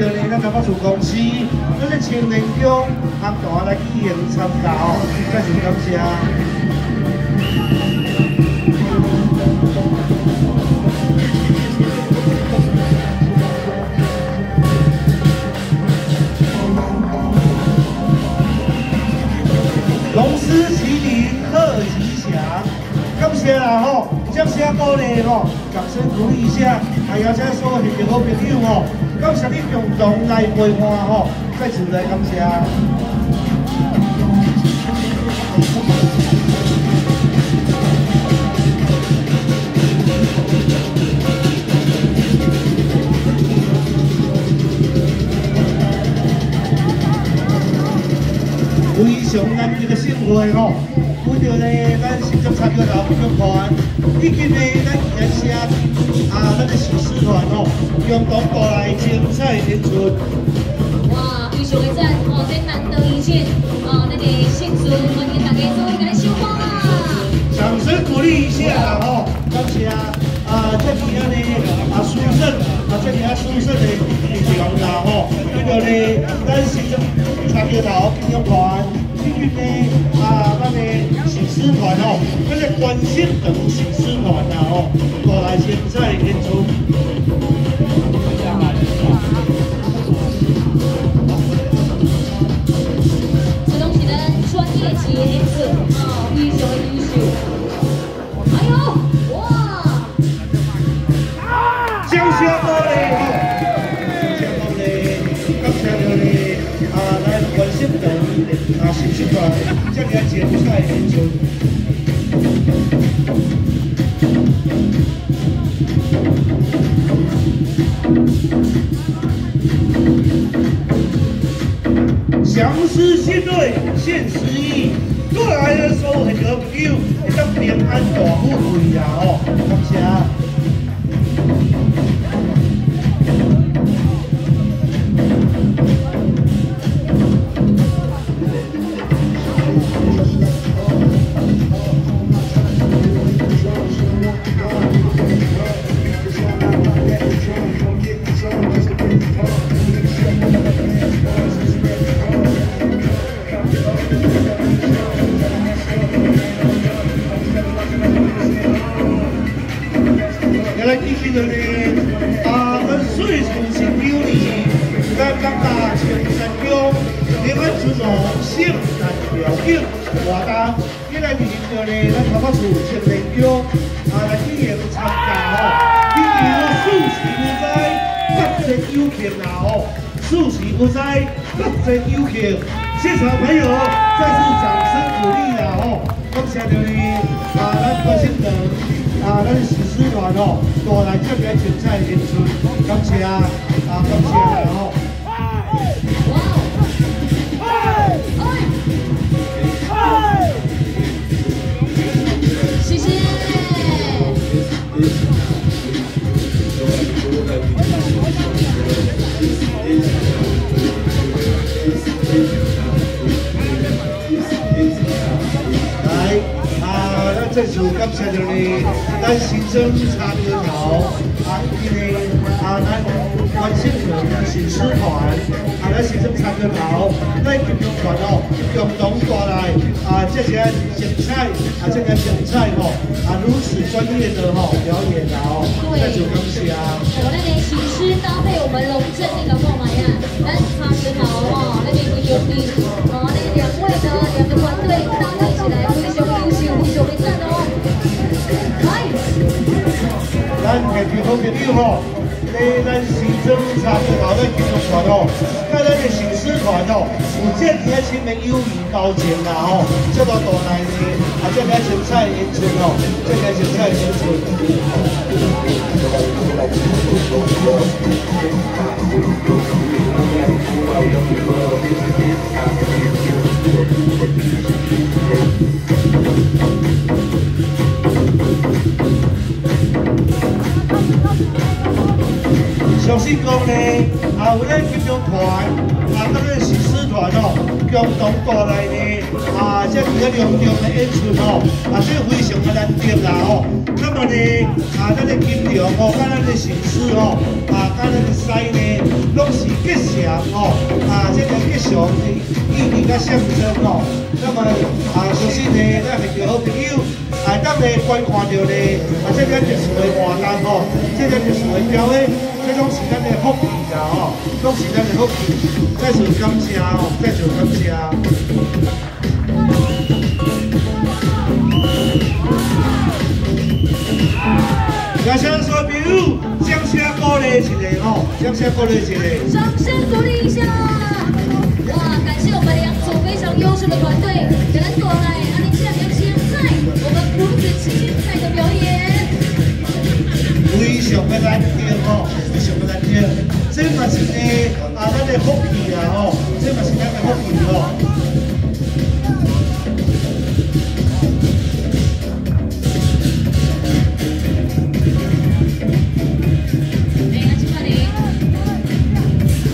今日咱台北市公司，咱的青年宫安大来举行参加哦，再次感谢。龙狮麒麟贺吉祥，感谢啦吼，掌声鼓励吼，掌声鼓励一下，还有请所有的好朋友吼，感谢你共同来陪伴吼，再次来感谢。非常难得的盛会吼，为着呢，咱新竹参加劳动团，以及呢，咱沿线啊，咱的喜事团吼，共同过来精彩演出。哇，非常的赞哦，真难得一见。哦，咱的庆祝，欢迎大家做一个收获啦！掌声鼓励一下啦吼，感谢啊，啊这边呢啊，苏胜啊，这边啊，苏胜的力量啦吼，为着呢，咱新竹参加劳动团。今咱的关心等喜事团呐哦，过来精彩演出。这东西呢，专业级演出哦，优秀优秀。哎呦，哇！掌声鼓励，掌声鼓励，感谢各位啊，来关心等。啊，新时团这个精彩演出，强势新队现实意，过来的时候很多朋友会当平安大富贵呀哦，感谢。啊，跟水土是有理，咱感觉青山宫，你们这种性感条件活动，今来面对呢，咱台北市青年宫啊来进行参加哦，今年四时不在，各节有请啦吼，四时不在，各节有请，现场朋友再次掌声鼓励啦吼，感谢你啊，咱百姓的。啊，咱史诗团哦，我来这边精彩演出，感谢啊，啊，感谢然后。再次感谢着呢，咱新生参与头啊，今天啊，咱关心团、新师团啊，咱新生参与头，咱金融团哦，共同带来啊，这些精彩啊，这个精彩吼啊，如此专业的吼表演啊哦，再次感谢咱嘅听众朋友吼，咧咱新增参与到咱金融团吼，甲咱嘅新师团吼，有这几个亲民友谊交情啦吼，这个大内呢，啊这个精彩演出吼，这个精彩演出。相信讲呢，啊，有咱金融团，啊，咱个史诗团哦，共同带来呢，啊，这几个隆重的演出哦，啊，这非常的难得啦哦。那么呢，啊，咱的金融哦，跟咱个史诗哦，啊，跟咱的西呢，拢是吉祥哦，啊，这个吉祥的意义甲象征哦。那么啊，相信呢，咱係叫好朋友，啊，当你观看到呢，啊，这个特殊的活动哦，这个特殊的表演，这种是咱的福气啊，哦，都是咱的福气。再次感谢哦，再次感谢。感谢所有朋友，掌声鼓励一下哦，掌声鼓励一下。掌声鼓励一下！哇，感谢我们两组非常优秀的团队，给咱过来，非常的难听哦，非常的难听，这嘛是呢啊，咱的福气啊哦，这嘛是咱的福气哦。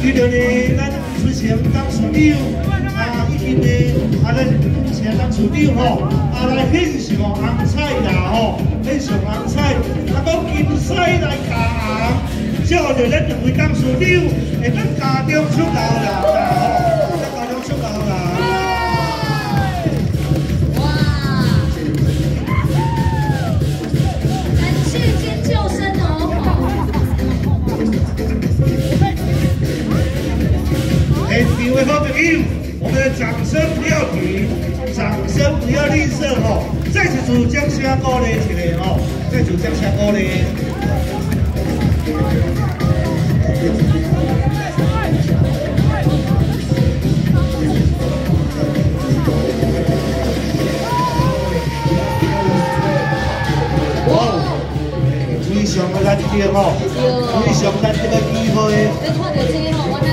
遇到呢，咱出钱当处长，啊，已经呢，啊，咱出钱当处长吼，啊，来献上红彩啦吼，会当家中出头啦，吼，在家中出头啦。哇！感谢尖叫声哦！现场的好朋友，我们的掌声不要停，掌声不要吝啬哦！再次祝掌声鼓励一下哦！再次掌声鼓励。 ไม่ชอบกัน诶